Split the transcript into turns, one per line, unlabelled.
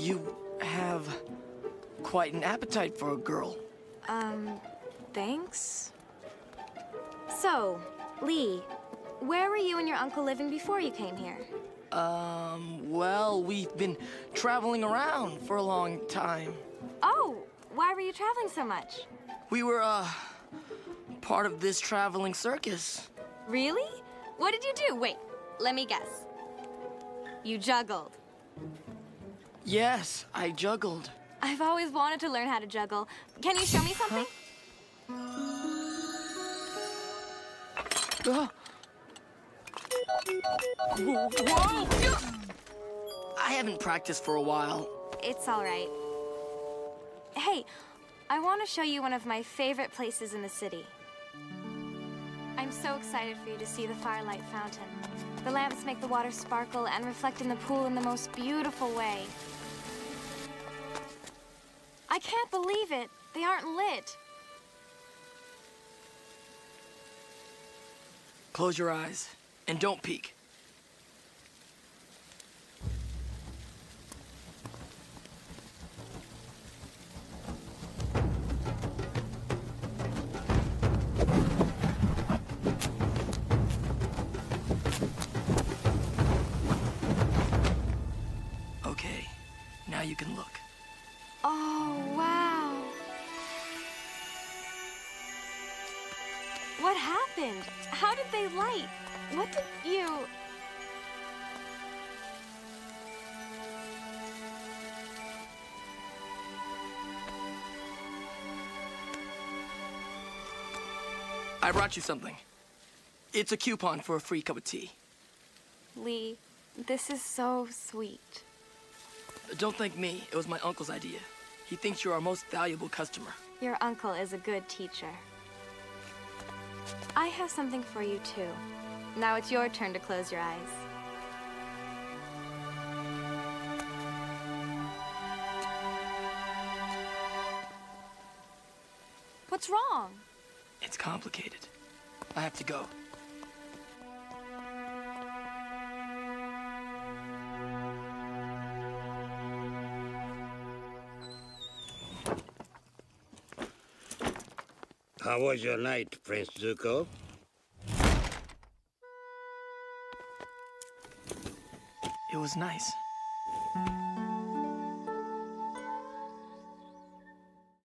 You have quite an appetite for a girl.
Um, thanks. So, Lee, where were you and your uncle living before you came here?
Um, well, we've been traveling around for a long time.
Oh, why were you traveling so much?
We were, uh, part of this traveling circus.
Really? What did you do? Wait, let me guess. You juggled.
Yes, I juggled.
I've always wanted to learn how to juggle. Can you show me something?
Uh. Whoa! whoa. I haven't practiced for a while.
It's all right. Hey, I want to show you one of my favorite places in the city. I'm so excited for you to see the Firelight Fountain. The lamps make the water sparkle and reflect in the pool in the most beautiful way. I can't believe it. They aren't lit.
Close your eyes and don't peek. Okay, now you can look.
Oh, wow. What happened? How did they light? What did you...
I brought you something. It's a coupon for a free cup of tea.
Lee, this is so sweet.
Don't thank me. It was my uncle's idea. He thinks you're our most valuable customer.
Your uncle is a good teacher. I have something for you, too. Now it's your turn to close your eyes. What's wrong?
It's complicated. I have to go.
How was your night, Prince Zuko?
It was nice.